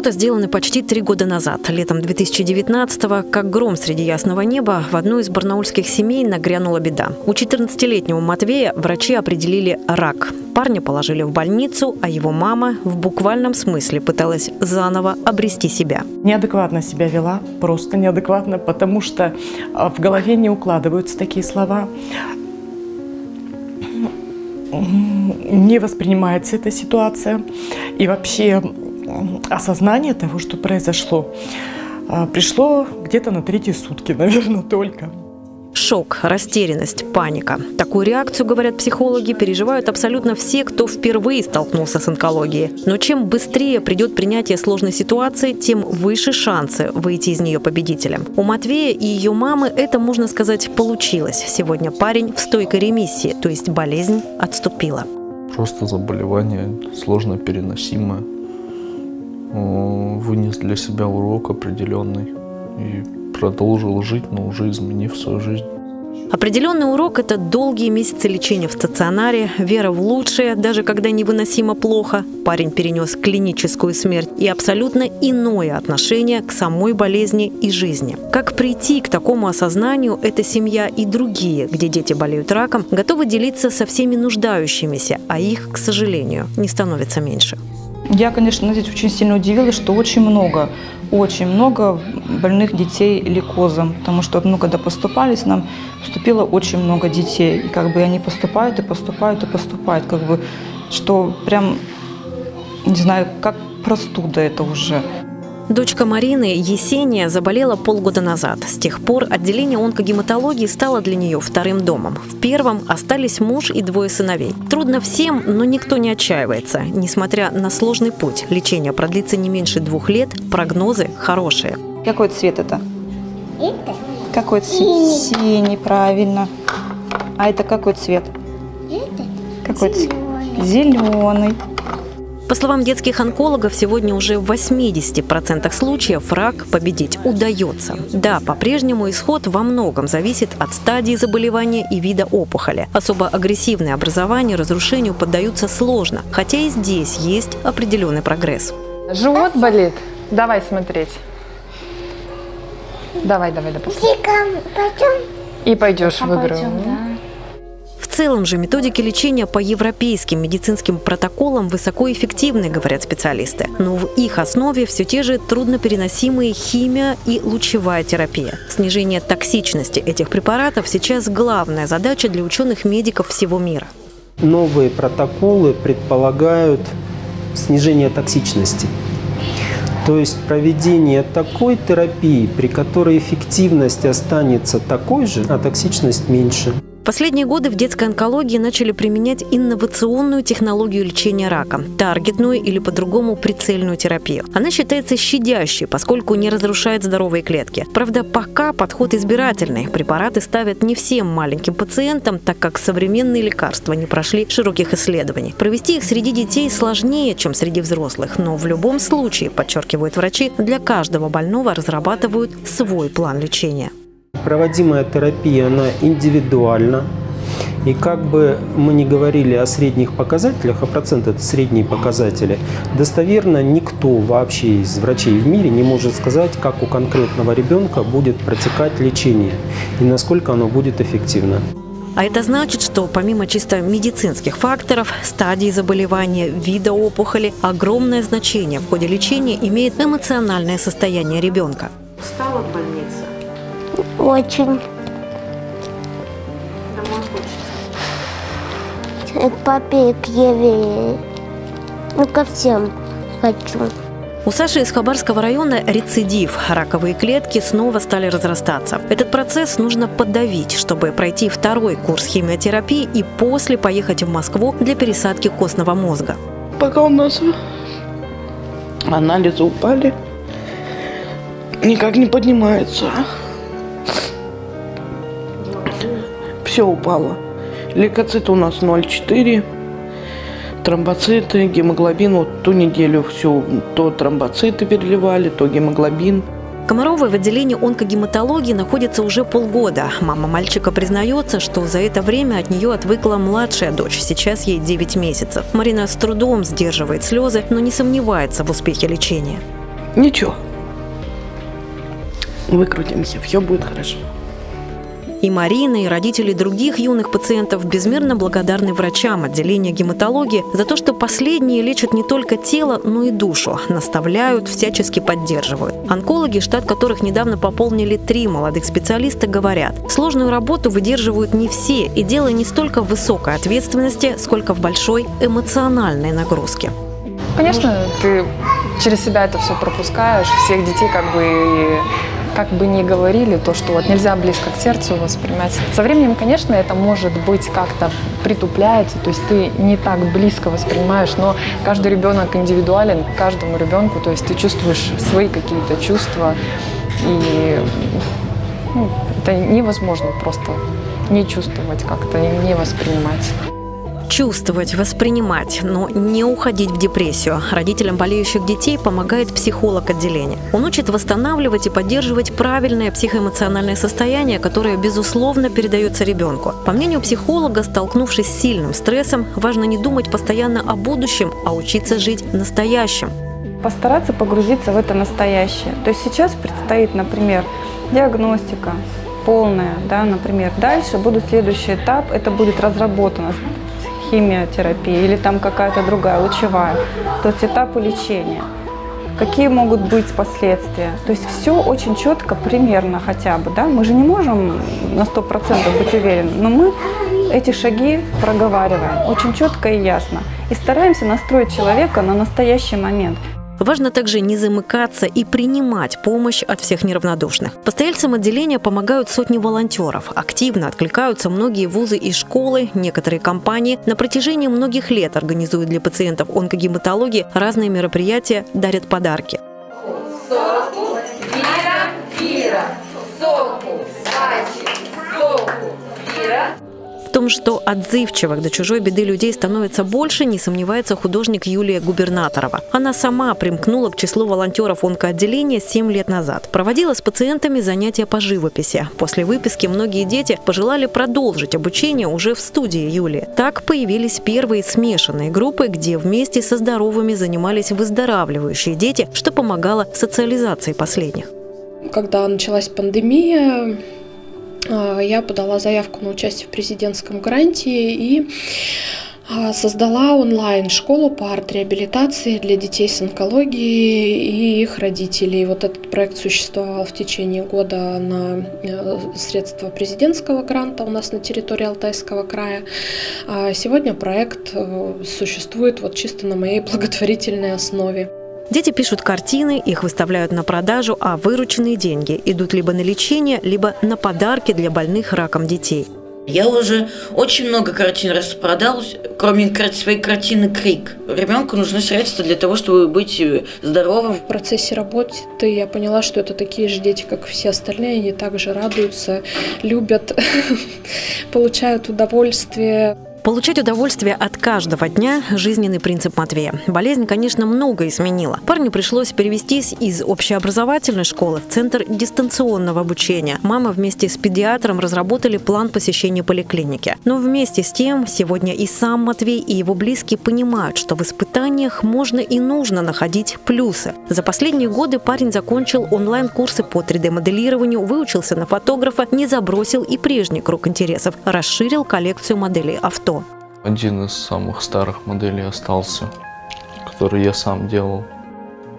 Фото сделаны почти три года назад, летом 2019-го, как гром среди ясного неба, в одну из барнаульских семей нагрянула беда. У 14-летнего Матвея врачи определили рак. Парня положили в больницу, а его мама в буквальном смысле пыталась заново обрести себя. Неадекватно себя вела, просто неадекватно, потому что а, в голове не укладываются такие слова не воспринимается эта ситуация. И вообще осознание того, что произошло, а, пришло где-то на третьи сутки, наверное, только. Шок, растерянность, паника. Такую реакцию, говорят психологи, переживают абсолютно все, кто впервые столкнулся с онкологией. Но чем быстрее придет принятие сложной ситуации, тем выше шансы выйти из нее победителем. У Матвея и ее мамы это, можно сказать, получилось. Сегодня парень в стойкой ремиссии, то есть болезнь отступила. Просто заболевание сложно переносимое вынес для себя урок определенный и продолжил жить, но уже изменив свою жизнь. Определенный урок – это долгие месяцы лечения в стационаре, вера в лучшее, даже когда невыносимо плохо. Парень перенес клиническую смерть и абсолютно иное отношение к самой болезни и жизни. Как прийти к такому осознанию эта семья и другие, где дети болеют раком, готовы делиться со всеми нуждающимися, а их, к сожалению, не становится меньше. Я, конечно, здесь очень сильно удивилась, что очень много, очень много больных детей лейкозом, потому что, ну, когда поступались, нам поступило очень много детей, и как бы они поступают, и поступают, и поступают, как бы, что прям, не знаю, как простуда это уже. Дочка Марины, Есения, заболела полгода назад. С тех пор отделение онкогематологии стало для нее вторым домом. В первом остались муж и двое сыновей. Трудно всем, но никто не отчаивается. Несмотря на сложный путь, лечение продлится не меньше двух лет, прогнозы хорошие. Какой цвет это? Это? Какой цвет? Синий. Правильно. А это какой цвет? Это? Какой цвет? Зеленый. По словам детских онкологов, сегодня уже в 80% случаев рак победить удается. Да, по-прежнему исход во многом зависит от стадии заболевания и вида опухоли. Особо агрессивные образования разрушению поддаются сложно, хотя и здесь есть определенный прогресс. Живот болит? Давай смотреть. Давай, давай, давай. И пойдешь в игру. Да целом же методики лечения по европейским медицинским протоколам высокоэффективны, говорят специалисты. Но в их основе все те же труднопереносимые химия и лучевая терапия. Снижение токсичности этих препаратов сейчас главная задача для ученых-медиков всего мира. Новые протоколы предполагают снижение токсичности. То есть проведение такой терапии, при которой эффективность останется такой же, а токсичность меньше последние годы в детской онкологии начали применять инновационную технологию лечения рака – таргетную или по-другому прицельную терапию. Она считается щадящей, поскольку не разрушает здоровые клетки. Правда, пока подход избирательный. Препараты ставят не всем маленьким пациентам, так как современные лекарства не прошли широких исследований. Провести их среди детей сложнее, чем среди взрослых, но в любом случае, подчеркивают врачи, для каждого больного разрабатывают свой план лечения. Проводимая терапия, она индивидуальна. И как бы мы ни говорили о средних показателях, а процент это средние показатели, достоверно никто вообще из врачей в мире не может сказать, как у конкретного ребенка будет протекать лечение и насколько оно будет эффективно. А это значит, что помимо чисто медицинских факторов, стадии заболевания, вида опухоли, огромное значение в ходе лечения имеет эмоциональное состояние ребенка. Устала в больнице? Очень. Домой хочется? К папе, к Еве. Ну, ко всем хочу. У Саши из Хабарского района рецидив. Раковые клетки снова стали разрастаться. Этот процесс нужно подавить, чтобы пройти второй курс химиотерапии и после поехать в Москву для пересадки костного мозга. Пока у нас анализы упали, никак не поднимается. Все упало. Лейкоциты у нас 0,4, тромбоциты, гемоглобин. Вот ту неделю все, то тромбоциты переливали, то гемоглобин. Комаровой в отделении онкогематологии находится уже полгода. Мама мальчика признается, что за это время от нее отвыкла младшая дочь. Сейчас ей 9 месяцев. Марина с трудом сдерживает слезы, но не сомневается в успехе лечения. Ничего. Выкрутимся, все будет хорошо. И Марина, и родители других юных пациентов безмерно благодарны врачам отделения гематологии за то, что последние лечат не только тело, но и душу, наставляют, всячески поддерживают. Онкологи, штат которых недавно пополнили три молодых специалиста, говорят, сложную работу выдерживают не все, и дело не столько в высокой ответственности, сколько в большой эмоциональной нагрузке. Конечно, ты через себя это все пропускаешь, всех детей как бы как бы ни говорили, то, что вот нельзя близко к сердцу воспринимать. Со временем, конечно, это может быть как-то притупляется, то есть ты не так близко воспринимаешь, но каждый ребенок индивидуален, каждому ребенку, то есть ты чувствуешь свои какие-то чувства, и ну, это невозможно просто не чувствовать как-то, не воспринимать чувствовать, воспринимать, но не уходить в депрессию. Родителям болеющих детей помогает психолог отделения. Он учит восстанавливать и поддерживать правильное психоэмоциональное состояние, которое, безусловно, передается ребенку. По мнению психолога, столкнувшись с сильным стрессом, важно не думать постоянно о будущем, а учиться жить настоящим. Постараться погрузиться в это настоящее. То есть сейчас предстоит, например, диагностика, полная, да, например. Дальше будет следующий этап, это будет разработано химиотерапия или там какая-то другая, лучевая, то есть этапы лечения. Какие могут быть последствия? То есть все очень четко, примерно хотя бы. Да? Мы же не можем на 100% быть уверены, но мы эти шаги проговариваем очень четко и ясно. И стараемся настроить человека на настоящий момент. Важно также не замыкаться и принимать помощь от всех неравнодушных. Постояльцам отделения помогают сотни волонтеров. Активно откликаются многие вузы и школы, некоторые компании. На протяжении многих лет организуют для пациентов онкогематологии разные мероприятия, дарят подарки. Соку, вира, вира, соку, пачи, соку, вира. Том, что отзывчивых до чужой беды людей становится больше, не сомневается художник Юлия Губернаторова. Она сама примкнула к числу волонтеров онкоотделения 7 лет назад. Проводила с пациентами занятия по живописи. После выписки многие дети пожелали продолжить обучение уже в студии Юлии. Так появились первые смешанные группы, где вместе со здоровыми занимались выздоравливающие дети, что помогало социализации последних. Когда началась пандемия, я подала заявку на участие в президентском гранте и а, создала онлайн-школу по арт-реабилитации для детей с онкологией и их родителей. Вот этот проект существовал в течение года на э, средства президентского гранта у нас на территории Алтайского края. А сегодня проект э, существует вот чисто на моей благотворительной основе. Дети пишут картины, их выставляют на продажу, а вырученные деньги идут либо на лечение, либо на подарки для больных раком детей. Я уже очень много картин распродал, кроме своей картины «Крик». Ребенку нужны средства для того, чтобы быть э, здоровым. В процессе работы я поняла, что это такие же дети, как все остальные. Они также радуются, любят, получают удовольствие. Получать удовольствие от каждого дня – жизненный принцип Матвея. Болезнь, конечно, много изменила. Парню пришлось перевестись из общеобразовательной школы в центр дистанционного обучения. Мама вместе с педиатром разработали план посещения поликлиники. Но вместе с тем, сегодня и сам Матвей, и его близкие понимают, что в испытаниях можно и нужно находить плюсы. За последние годы парень закончил онлайн-курсы по 3D-моделированию, выучился на фотографа, не забросил и прежний круг интересов, расширил коллекцию моделей авто? Один из самых старых моделей остался, который я сам делал.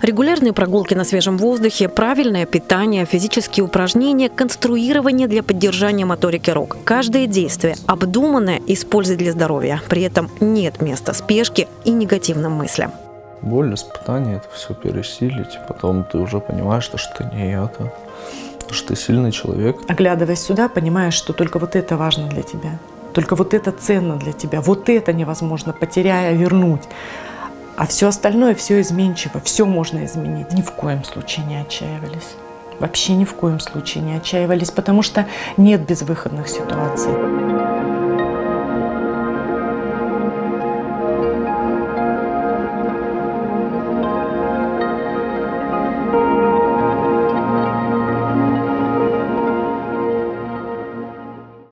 Регулярные прогулки на свежем воздухе, правильное питание, физические упражнения, конструирование для поддержания моторики рук. Каждое действие обдуманное и с пользой для здоровья. При этом нет места спешке и негативным мыслям. Боль, испытания, это все пересилить. Потом ты уже понимаешь, что ты не это, что ты сильный человек. Оглядываясь сюда, понимаешь, что только вот это важно для тебя. Только вот это ценно для тебя, вот это невозможно, потеряя, вернуть. А все остальное, все изменчиво, все можно изменить. Ни в коем случае не отчаивались. Вообще ни в коем случае не отчаивались, потому что нет безвыходных ситуаций.